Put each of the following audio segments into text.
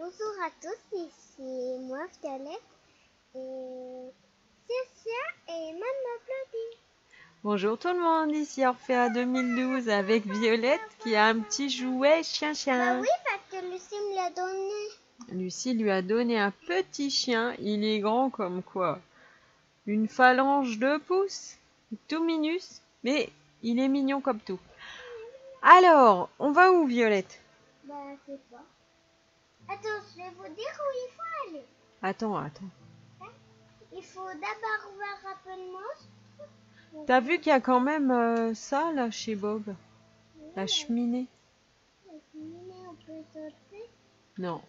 Bonjour à tous, ici moi Violette et Cécia et Maman Claudie. Bonjour tout le monde, ici Orphea 2012 avec Violette qui a un petit jouet Bah chien-chien. oui, parce que Lucie me l'a donné. Lucie lui a donné un petit chien, il est grand comme quoi Une phalange de pouces, tout minus, mais il est mignon comme tout. Alors, on va où Violette? Bah, c'est pas. Attends, je vais vous dire où il faut aller. Attends, attends. Il faut d'abord voir un peu de monstre. T'as vu qu'il y a quand même euh, ça là chez Bob? La cheminée? On peut sauter. Non.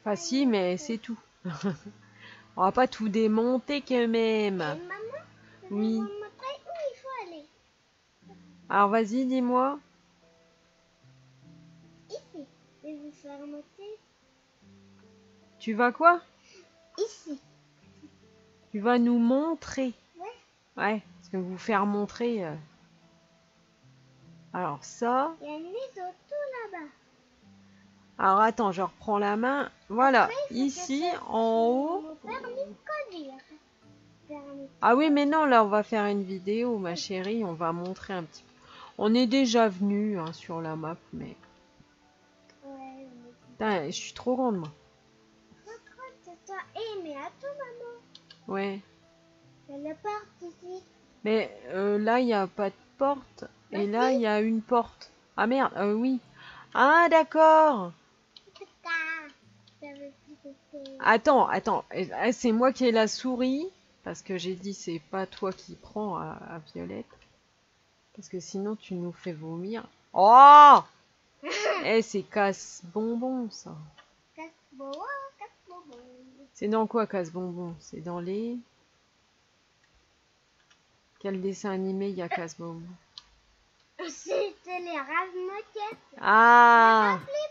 Enfin si, mais c'est tout. on va pas tout démonter quand Et même. maman, Oui. vous montrer où il faut aller. Alors vas-y, dis-moi. Je vais. Tu vas quoi? Ici. Tu vas nous montrer. Ouais. Ouais, parce que vous faire montrer. euh. Alors ça. Il y a une là-bas. Alors attends, je reprends la main. Voilà, Après, ici en haut. Ah oui, mais non, là on va faire une vidéo, ma chérie. On va montrer un petit peu. On est déjà venu hein, sur la map, mais. Putain, je suis trop grande moi. toi. Mais attends, maman. Ouais. Il y a la porte ici. Mais euh, là, il n'y a pas de porte. Et Bah là, il y a une porte. Ah merde, euh, oui. Ah d'accord. Attends, attends. Eh, eh, C'est moi qui ai la souris. Parce que j'ai dit c'est pas toi qui prends à, à Violette. Parce que sinon tu nous fais vomir. Oh Eh c'est casse-bonbon ça. Casse-bonbon, casse-bonbon. C'est dans quoi casse-bonbon C'est dans les... Quel dessin animé il y a casse-bonbon C'était les raves. Ah Je plus.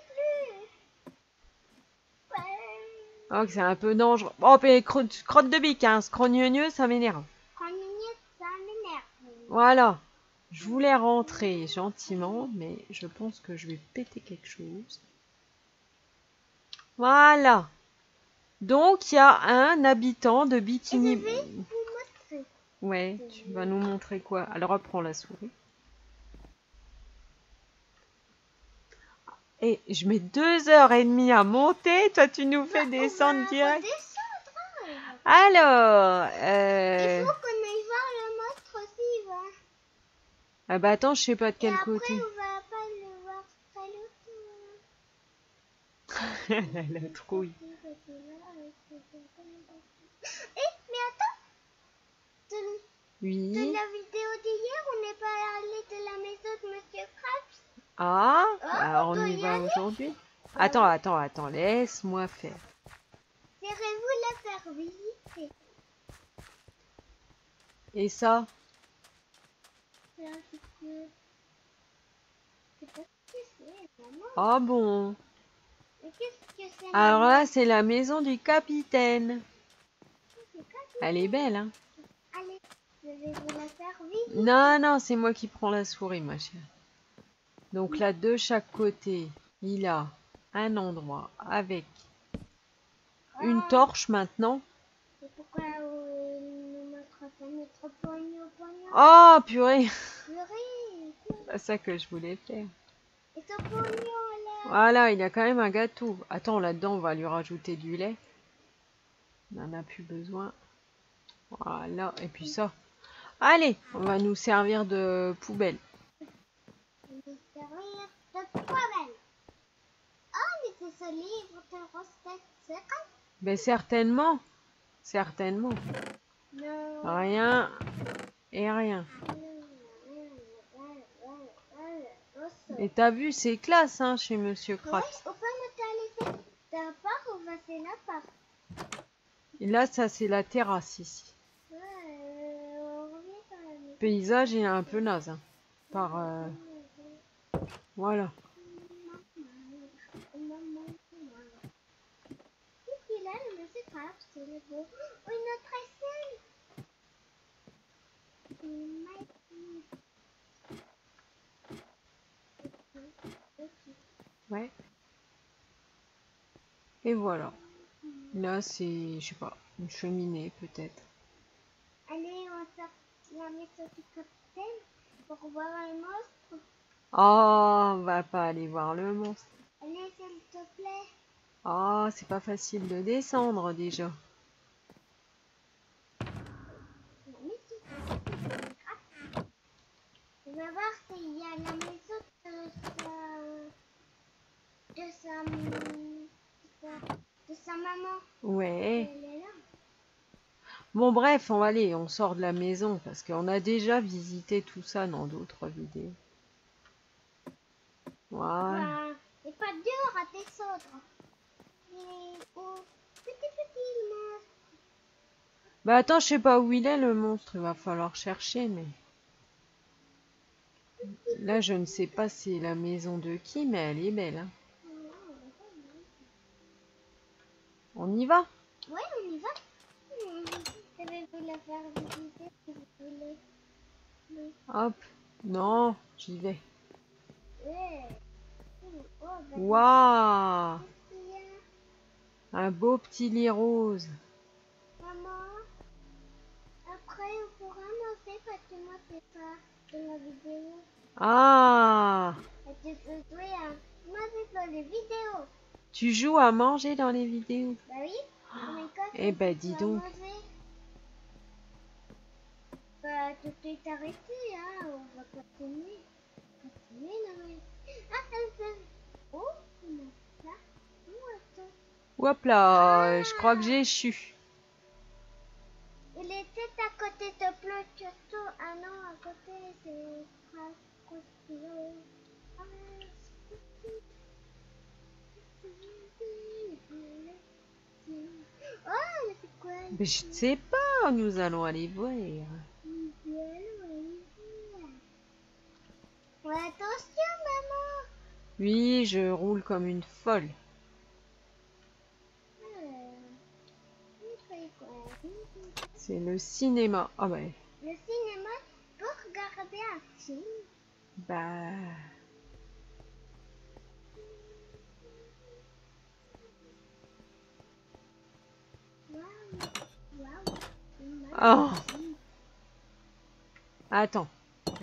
Oh, que c'est un peu dangereux. Oh, mais crotte, de bique, hein. Scrogneux, ça m'énerve. Miette, ça m'énerve. Voilà. Je voulais rentrer gentiment, mais je pense que je vais péter quelque chose. Voilà. Donc, il y a un habitant de Bikini... je vais vous montrer. Ouais, tu vas nous montrer quoi? Alors, reprends la souris. Et je mets deux heures et demie à monter. Toi, tu nous fais On descendre direct. Alors, euh... Il faut qu'on aille voir le monstre aussi, va. Ah bah attends, je sais pas de quel après, côté. on va pas le voir très longtemps. La trouille. Eh, mais attends de, de Oui. la vidéo d'hier, on n'est pas allé de la maison de Monsieur Krabs Ah, Oh, bah on on y y va aujourd'hui. Attends, attends, attends, laisse-moi faire. Serez-vous la faire visiter Et ça? Ah bon que c'est Alors là, c'est la maison du capitaine. Elle est belle, hein Allez, je vais vous la faire visiter. Non, non, c'est moi qui prends la souris, ma chère. Donc là, de chaque côté, il a un endroit avec une Ah, torche maintenant. Pourquoi euh, montre Oh, purée Purée C'est pas ça que je voulais faire. Et ton pognon là Voilà, il a quand même un gâteau. Attends, là-dedans, on va lui rajouter du lait. On n'en a plus besoin. Voilà, et puis ça. Allez, on va nous servir de poubelle. On va servir de poubelle. Oh, mais c'est ce livre de secrètes Ben certainement. Certainement. Non. Rien et rien. Et t'as vu, c'est classe, hein, chez Monsieur par. Et là, ça, c'est la terrasse, ici. Euh. Le paysage est un peu naze. hein, par, euh, voilà. Qu'est-ce qu'il a, le monsieur Krabs C'est le beau. Oh, une autre échelle Une magnifique. Ouais. Et voilà. Là, c'est, je sais pas, une cheminée peut-être. Allez, on sort la du capitaine pour voir un monstre. Oh, on va pas aller voir le monstre. Allez, s'il te plaît. Oh, c'est pas facile de descendre déjà. La maison. Ah. On va voir s'il y a la maison de sa... de sa... maman. Ouais. Bon, bref, on va aller, on sort de la maison parce qu'on a déjà visité tout ça dans d'autres vidéos. Voilà. Bah, c'est pas dur à descendre. Et petit petit monstre. Bah attends, je sais pas où il est le monstre, il va falloir chercher, mais... Là, je ne sais pas c'est la maison de qui, mais elle est belle. hein. On y va Ouais, on y va. Je vais vous la faire visiter si vous voulez. Oui. Hop. Non, j'y vais. Ouais. Oh, bah, Waouh Un beau petit lit rose. Maman, après on pourra manger parce que moi c'est pas dans la vidéo. Ah Et tu peux jouer à manger dans les vidéos. Tu joues à manger dans les vidéos Bah oui. Mais quand Eh tu ben, dis donc. Bah tout est arrêté, hein. On va continuer. Continuer, non mais... Ah, fait... Oh, ça Oh, attends. Hop là, je crois que j'ai échu. Il était à côté de plein château. Ah non, à côté, c'est... Ah, Oh, mais c'est quoi Mais je ne sais pas, nous allons aller voir. Ouais, attention, maman. Oui, je roule comme une folle. C'est le cinéma. Ah ben, Le cinéma pour regarder un film. bah... Oh. Attends,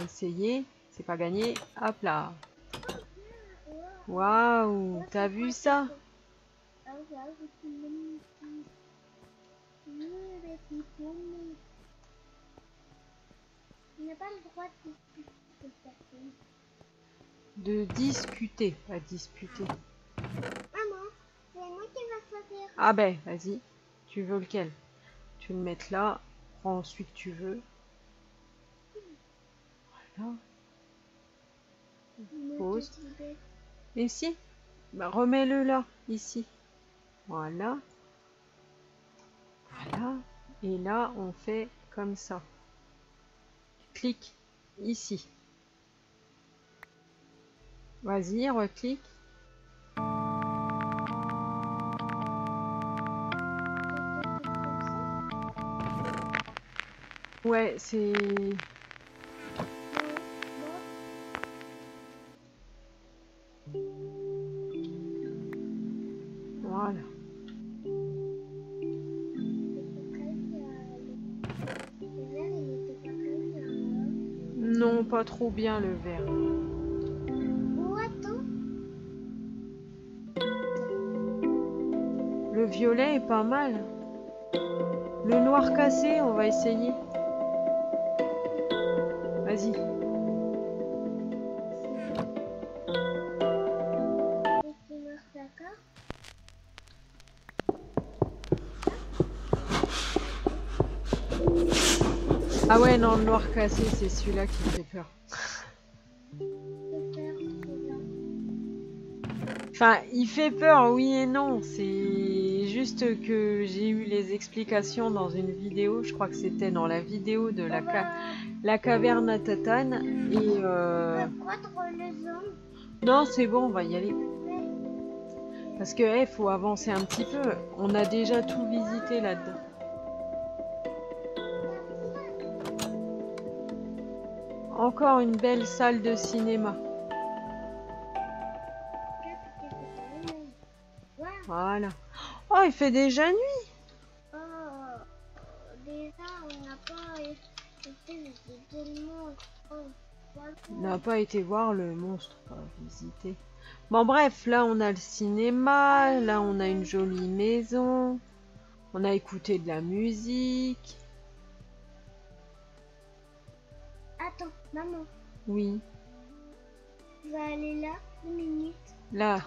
essayer, c'est pas gagné. Hop là. Waouh, t'as vu ça? Pas le droit de discuter de discuter, pas disputer. Maman, c'est moi qui va choisir. Ah ben, vas-y. Tu veux lequel? Tu le mettre là. Prends celui que tu veux. Voilà. Petit bébé. Ici? Bah, Remets-le là, ici. Voilà. Voilà. Et là, on fait comme ça. Clique ici. Vas-y, reclique. Ouais, c'est... Voilà. Non, pas trop bien le vert. Attends. Le violet est pas mal. Le noir cassé, on va essayer. Ah ouais, non, le noir cassé, c'est celui-là qui fait peur. Enfin, il fait peur, oui et non. C'est juste que j'ai eu les explications dans une vidéo. Je crois que c'était dans la vidéo de la, la caverne à Tatane. Et euh... non, c'est bon, on va y aller. Parce que, eh, faut avancer un petit peu. On a déjà tout visité là-dedans. Encore une belle salle de cinéma. Voilà. Oh, il fait déjà nuit. N'a pas été voir le monstre, pas visiter. Bon, bref, là, on a le cinéma. Là, on a une jolie maison. On a écouté de la musique. Attends, maman, Oui, je vais aller là, une minute. là.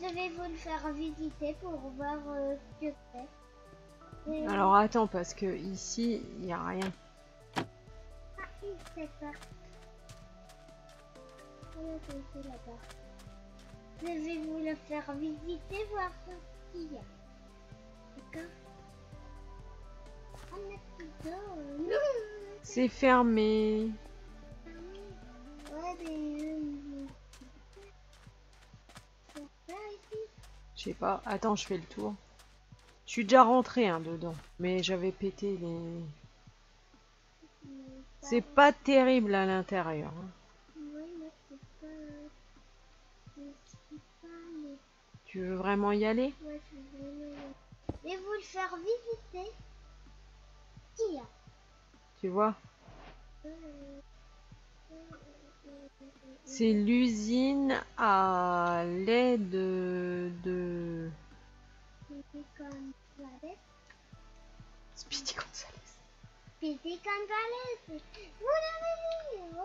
Je vais vous le faire visiter pour voir euh, ce que c'est? Et- Alors, attends, parce que ici, il n'y a rien. Ah. C'est là-bas. Je vais vous le faire visiter, voir ce qu'il y a. D'accord C'est fermé. Ouais, mais... euh. Je sais pas. Attends, je fais le tour. Je suis déjà rentré hein, dedans. Mais j'avais pété les... C'est pas terrible à l'intérieur. hein. Tu veux vraiment y aller? Ouais, je vais vraiment y aller. Et vous le faire visiter. Qui a Tu vois? C'est l'usine à lait de... de... Speedy Gonzales. Speedy. Vous l'avez Ouais.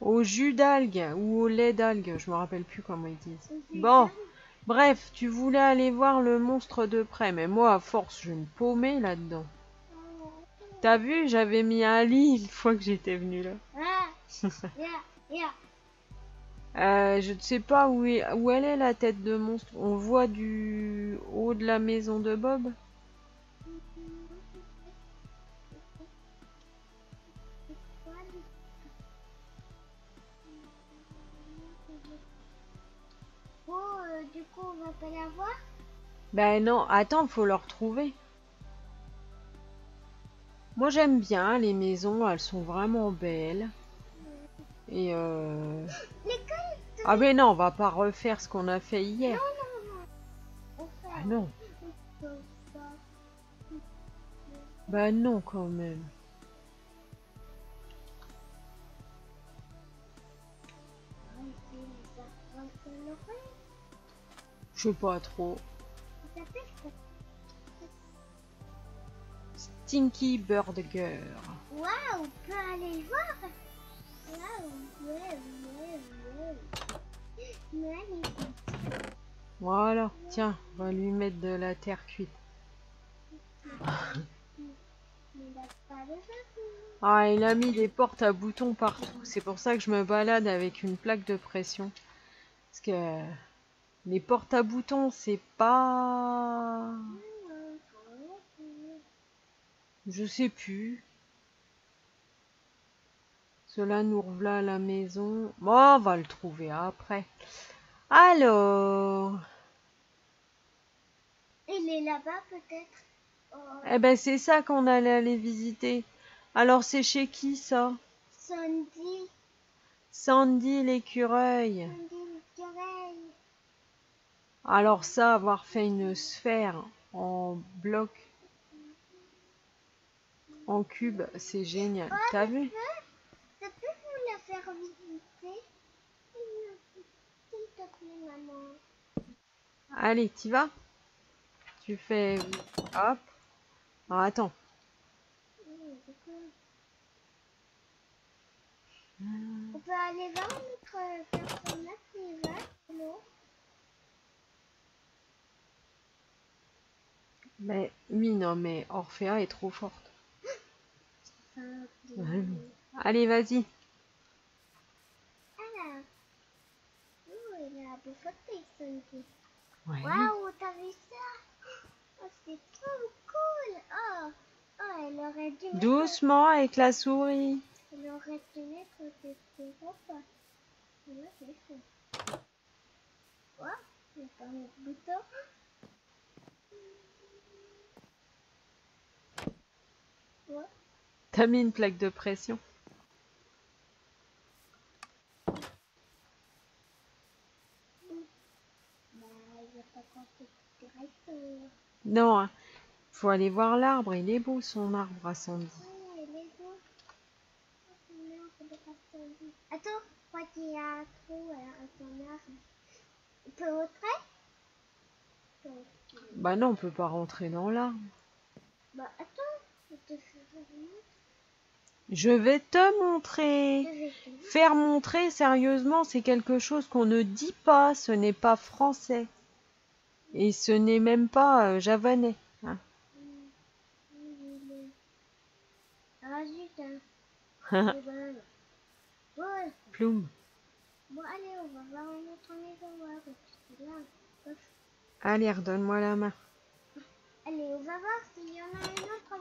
Au jus d'algue ou au lait d'algue, je me rappelle plus comment ils disent. Bon. Bref, tu voulais aller voir le monstre de près, mais moi, à force, je me paumer là-dedans. T'as vu, j'avais mis un lit une fois que j'étais venue là. Euh, je ne sais pas où, est, où elle est la tête de monstre. On voit du haut de la maison de Bob? Euh, du coup, on va pas la voir. Ben non, attends, faut le retrouver. Moi j'aime bien les maisons, elles sont vraiment belles. Et euh... Ah ben non, on va pas refaire ce qu'on a fait hier. Non, non, non. Ah non, bah non quand même. Je sais pas trop. Stinky Burger. Waouh, on peut aller le voir. Waouh, ouais, ouais, ouais. Magnifique. Voilà, tiens, on va lui mettre de la terre cuite. Mais il a pas de chapeau. Ah, il a mis des portes à boutons partout. C'est pour ça que je me balade avec une plaque de pression. Parce que les portes à boutons, c'est pas... Je sais plus. Cela nous revela à la maison. Bon, on va le trouver après. Alors... Il est là-bas peut-être? Oh, Eh ben, c'est ça qu'on allait aller visiter. Alors, c'est chez qui, ça? Sandy, Sandy l'écureuil. Sandy l'écureuil. Alors ça, avoir fait une sphère en bloc, en cube, c'est génial. T'as vu? Je peux vous la faire visiter S'il te plaît, maman. Allez, t'y vas Tu fais... Hop. Alors, attends. On peut aller voir notre personnage qui va non? Mais oui, non, mais Orphea est trop forte. Sandy. Allez, vas-y. Ouais. Waouh, t'as vu ça? Oh, c'est trop cool Oh, oh elle aurait dû mettre... Doucement avec la souris. Elle aurait dû mettre des sirop. Là, c'est fait. Oh, il n'y a pas de bouton. Ouais. T'as mis une plaque de pression. Non, hein. faut aller voir l'arbre. Il est beau son arbre à Sandy. Ouais, il est beau. Non, c'est pas Sandy. Attends, je crois qu'il y a un trou à ton arbre. On peut rentrer? Bah non, on peut pas rentrer dans l'arbre. Bah attends, je vais te montrer. Faire montrer sérieusement, c'est quelque chose qu'on ne dit pas. Ce n'est pas français. Et ce n'est même pas euh, javanais. hein. Hop. Allez, redonne-moi la main. Allez, on va voir s'il y en a une autre à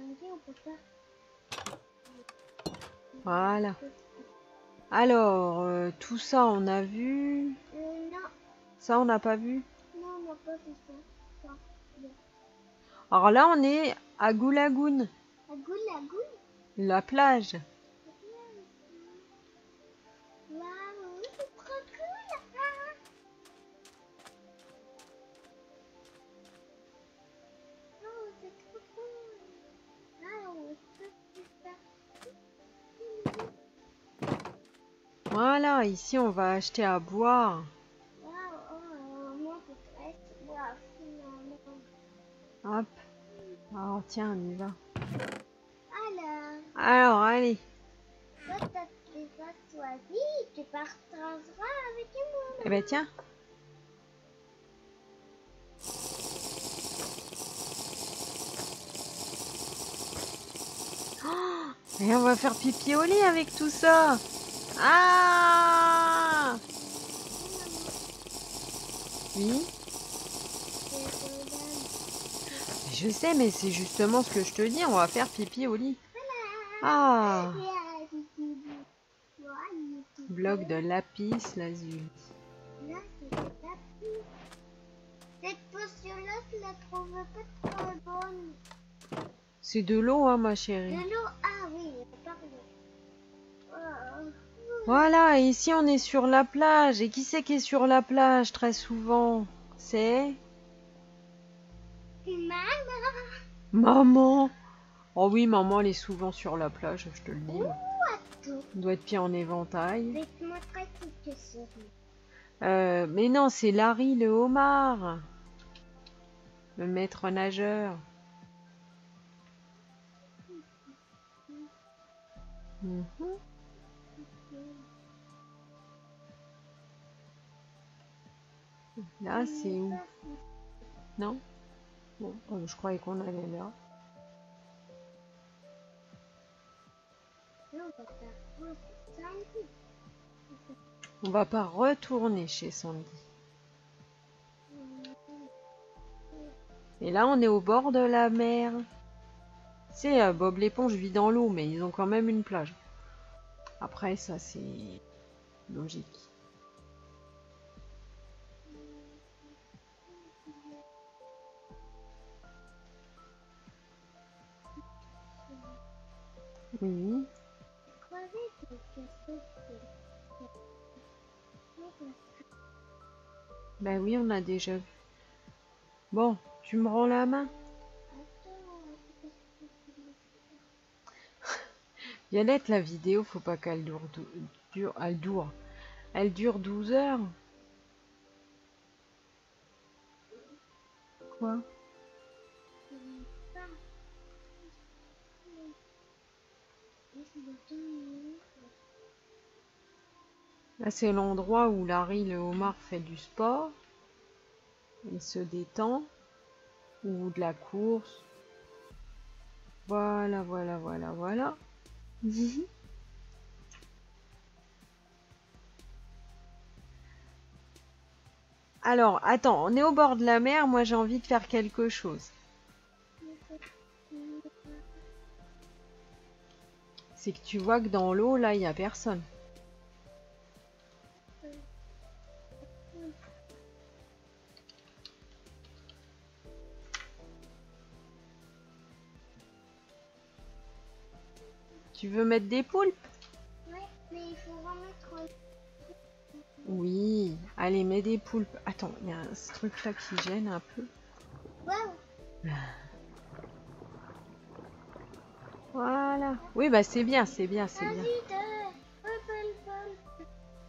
me dit, on peut pas. Voilà. Alors, euh, tout ça, on a vu. Euh, non, Ça, on n'a pas vu. non, on n'a pas fait ça. Alors là, on est à Goulagoun, La goule, la goule. la plage. Ici, on va acheter à boire. Hop. Alors, tiens, on y va. Alors, Alors, allez. toi, déjà choisi. Tu partageras avec moi. Eh ben, tiens. Oh, et on va faire pipi au lit avec tout ça. Ah Oui. Je sais, mais c'est justement ce que je te dis. On va faire pipi au lit. Ah Bloc de lapis lazuli. C'est de de l'eau, hein, ma De chérie. l'eau, ah oui. Voilà, et ici on est sur la plage. Et qui c'est qui est sur la plage très souvent? C'est? Maman, maman? Oh oui, maman, elle est souvent sur la plage, je te le dis. Elle doit être pied en Je éventail. vais te montrer quelque chose. Euh, mais non, c'est Larry le homard. Le maître nageur. Mhm. Là, c'est où Non Bon, euh, je croyais qu'on allait là. On va pas retourner chez Sandy. Et là, on est au bord de la mer. C'est euh, Bob l'éponge vit dans l'eau, mais ils ont quand même une plage. Après, ça, c'est logique. Oui. Ben oui, on a déjà. Bon, tu me rends la main? Violette, la vidéo, faut pas qu'elle dure, elle dure. Elle dure 12 heures. Quoi? Là, c'est l'endroit où Larry le homard fait du sport. Il se détend. Ou de la course. Voilà, voilà, voilà, voilà. Alors, attends, on est au bord de la mer. Moi, j'ai envie de faire quelque chose. C'est que tu vois que dans l'eau, là, il n'y a personne. Tu veux mettre des poulpes Ouais, mais il faut. Oui. Allez, mets des poulpes. Attends, il y a ce truc là qui gêne un peu. Waouh. Voilà. Oui, bah c'est bien, c'est bien, c'est bien.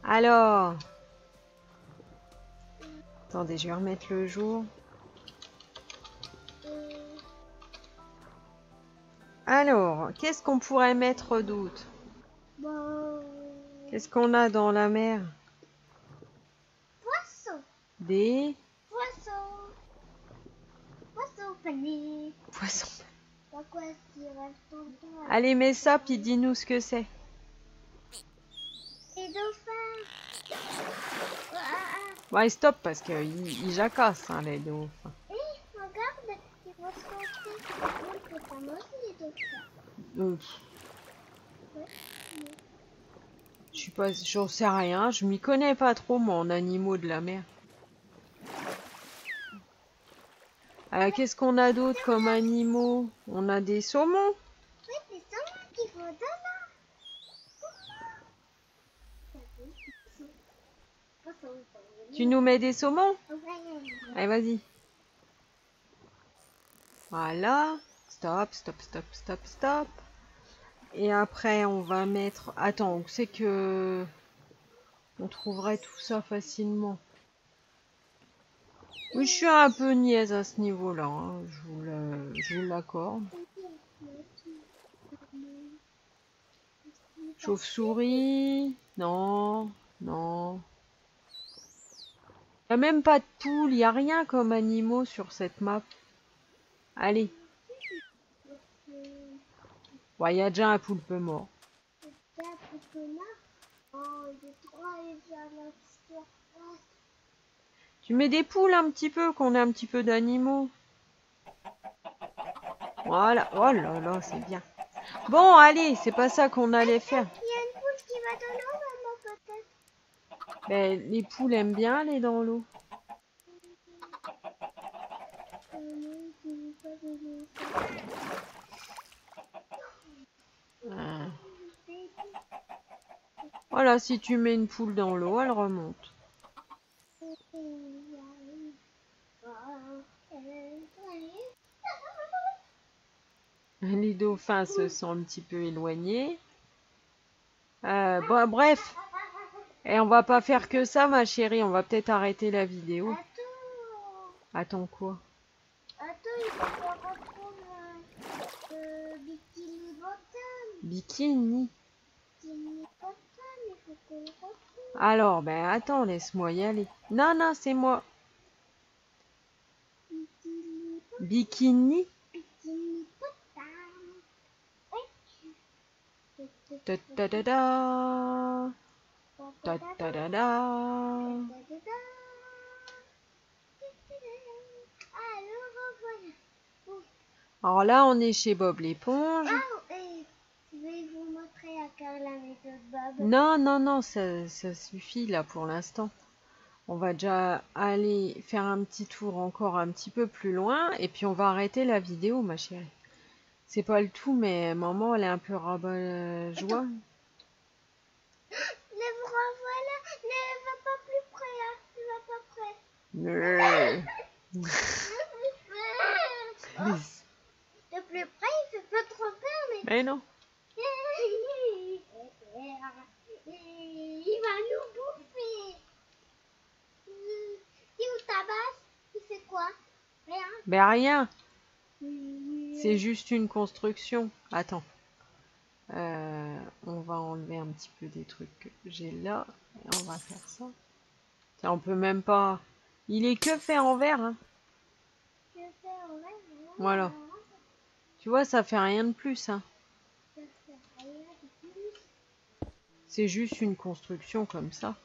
Alors. Attendez, je vais remettre le jour. Alors, qu'est-ce qu'on pourrait mettre d'autre? Bon. Qu'est-ce qu'on a dans la mer? Poisson. Des Poisson. Poisson pané. poissons. Pourquoi est-ce qu'il reste tout le temps Allez, mets ça, puis dis-nous ce que c'est. Les dauphins. Ouais, stop, parce qu'ils ils jacassent, hein, les dauphins. Euh, Je suis pas, j'en sais rien, je m'y connais pas trop, moi, en animaux de la mer. Euh, Qu'est-ce qu'on a d'autre comme animaux? On a des saumons. Oui, ça moi qui. Poisson, Tu nous mets des saumons? Allez, vas-y. Voilà. Stop, stop, stop, stop, stop. Et après, on va mettre... Attends, où c'est que... On trouverait tout ça facilement. Oui, je suis un peu niaise à ce niveau-là. hein, Je vous l'accorde. Chauve-souris. Non, non. Il a même pas de poule, il a rien comme animaux sur cette map. Allez. Ouais, il y a déjà un poulpe mort. Tu mets des poules un petit peu, qu'on ait un petit peu d'animaux. Voilà. Oh là là, c'est bien. Bon, allez, c'est pas ça qu'on allait faire. Il y a une poule qui va dans l'eau, maman, peut-être? Ben, les poules aiment bien aller dans l'eau. Euh, non, je veux pas donner ça. Ah. Voilà, si tu mets une poule dans l'eau, elle remonte. Les dauphins se sont un petit peu éloignés. Euh, bref. Et on va pas faire que ça, ma chérie. On va peut-être arrêter la vidéo. Attends quoi attends, il faut qu'on retrouve euh, euh, Bikini Bottom. Bikini. Retrouve. Alors, ben attends, laisse-moi y aller. Non, non, c'est moi. Bikini. Ta ta ta ta. Ta ta ta ta. Alors, là, on est chez Bob l'éponge. Ah, et je vais vous montrer à quelle la méthode Bob. Non, non, non, ça, ça suffit là pour l'instant. On va déjà aller faire un petit tour encore un petit peu plus loin et puis on va arrêter la vidéo, ma chérie. C'est pas le tout, mais maman, elle est un peu rabat joie. Ne vous revoilà. Ne va pas plus près, hein. Ne va pas près. Mais- De plus près, il fait pas trop peur, mais... Mais non. Il va nous bouffer. Si on tabasse, il fait quoi Rien. Ben rien, c'est juste une construction. Attends. Euh, on va enlever un petit peu des trucs que j'ai là. Et on va faire ça. Tiens, on peut même pas... Il est que fait en verre, hein. Hein. Voilà. Tu vois, ça fait rien de plus, hein. C'est juste une construction comme ça.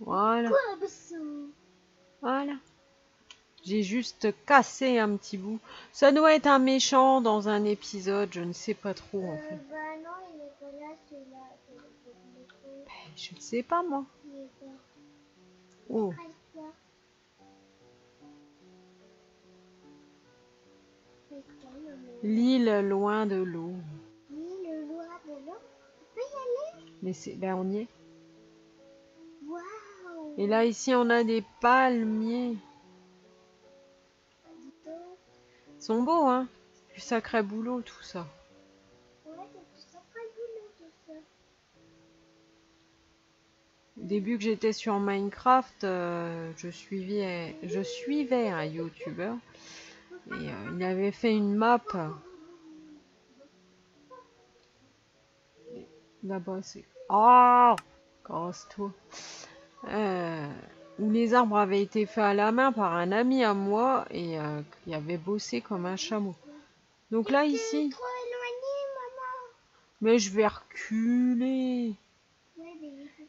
Voilà, voilà. J'ai juste cassé un petit bout. Ça doit être un méchant dans un épisode, je ne sais pas trop en Euh, fait. bah non, il est pas là, celui-là. Ben, Je ne sais pas moi. Il est pas. Oh, l'île loin de l'eau. Oui, le loi de l'eau. On peut y aller? Mais c'est, ben on y est. Et là, ici, on a des palmiers. Ils sont beaux, hein Du sacré boulot, tout ça. Ouais, c'est du sacré boulot tout ça. Au début que j'étais sur Minecraft, euh, je suivais, je suivais un YouTuber et euh, il avait fait une map. Là-bas, c'est. Oh Casse-toi. Euh, où les arbres avaient été faits à la main par un ami à moi et euh, qui avait bossé comme un chameau. Donc là, ici. Trop éloigné, maman. Mais je vais reculer.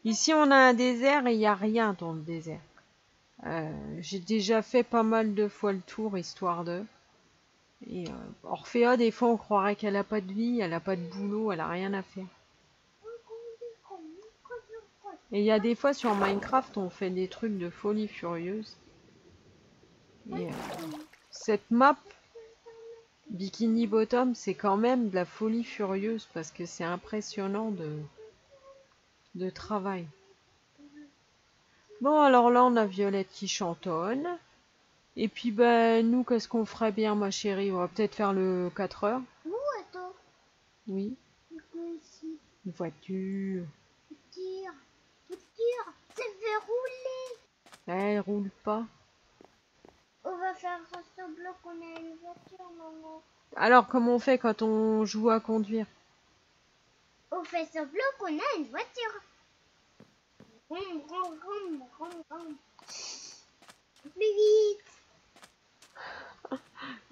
Ici, on a un désert et il n'y a rien dans le désert. Euh, J'ai déjà fait pas mal de fois le tour, histoire de. Et Orphea, des fois, on croirait qu'elle a pas de vie, elle a pas de boulot, elle a rien à faire. Et il y a des fois sur Minecraft, on fait des trucs de folie furieuse. Et euh, cette map, Bikini Bottom, c'est quand même de la folie furieuse parce que c'est impressionnant de, de travail. Bon, alors là, on a Violette qui chantonne. Et puis, ben, nous, qu'est-ce qu'on ferait bien, ma chérie? On va peut-être faire le 4 heures. Où attends Oui, une voiture. Tire. Tire. C'est fait rouler. Elle roule pas. On va faire semblant qu'on a une voiture, maman. Alors, comment on fait quand on joue à conduire? On fait semblant qu'on a une voiture. Vroom, vroom, vroom, vroom, vroom. Plus vite.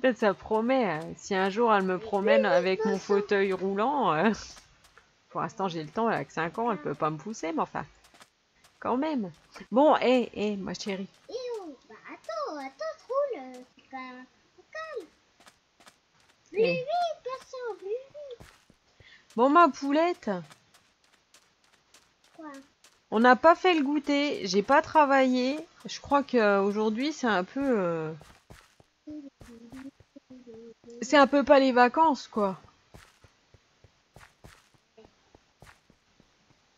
Peut-être ça promet. euh, Si un jour elle me promène avec mon fauteuil roulant, euh, pour l'instant j'ai le temps, elle a que 5 ans, elle peut pas me pousser, mais enfin, quand même. Bon, hé, hé, ma chérie. Et où Bah attends, attends, roule. euh, C'est quand même calme. Plus vite, personne, plus vite. Bon, ma poulette, Quoi? On n'a pas fait le goûter, j'ai pas travaillé. Je crois qu'aujourd'hui c'est un peu. euh, C'est un peu pas les vacances, quoi.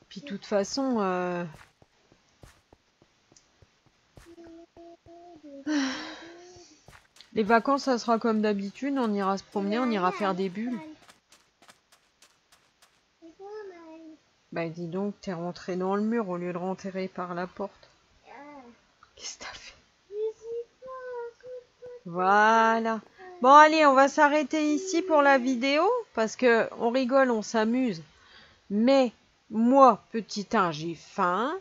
Puis de toute façon, euh, les vacances ça sera comme d'habitude, on ira se promener, on ira faire des bulles. Bah dis donc, t'es rentré dans le mur au lieu de rentrer par la porte. Qu'est-ce que t'as fait? Voilà. Bon allez, on va s'arrêter ici pour la vidéo parce que on rigole, on s'amuse. Mais moi, petit 1, j'ai faim.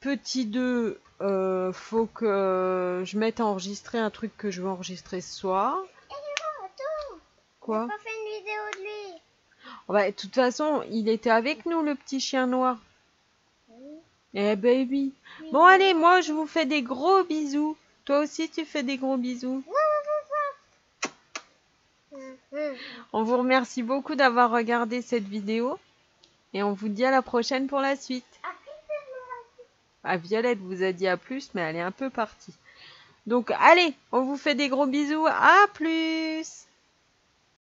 Petit 2, euh, faut que je mette à enregistrer un truc que je veux enregistrer ce soir. Attends, Quoi pas fait une vidéo de lui. Oh bah, De toute façon, il était avec nous, le petit chien noir. Eh ben oui. Bon allez, moi je vous fais des gros bisous. Toi aussi tu fais des gros bisous. On vous remercie beaucoup d'avoir regardé cette vidéo. Et on vous dit à la prochaine pour la suite. Ah, Violette vous a dit à plus, mais elle est un peu partie. Donc allez, on vous fait des gros bisous. À plus